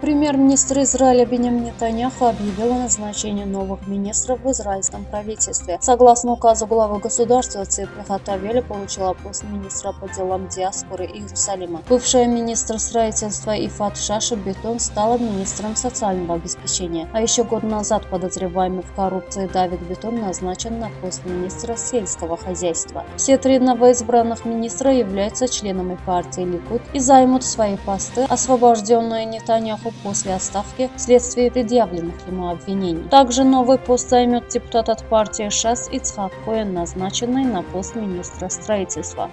Премьер-министр Израиля Бенjamin Нетаньяху объявил о назначении новых министров в израильском правительстве. Согласно указу главы государства, Ципри Хатавели получила пост министра по делам диаспоры Иерусалима. Бывшая министр строительства Ифат Шаша Бетон стала министром социального обеспечения. А еще год назад подозреваемый в коррупции Давид Бетон назначен на пост министра сельского хозяйства. Все три новоизбранных министра являются членами партии Ликут и займут свои посты, освобожденные Нетаньяху Нетаньяху после отставки вследствие предъявленных ему обвинений. Также новый пост займет депутат от партии ШАС Ицхак Коэн, назначенный на пост министра строительства.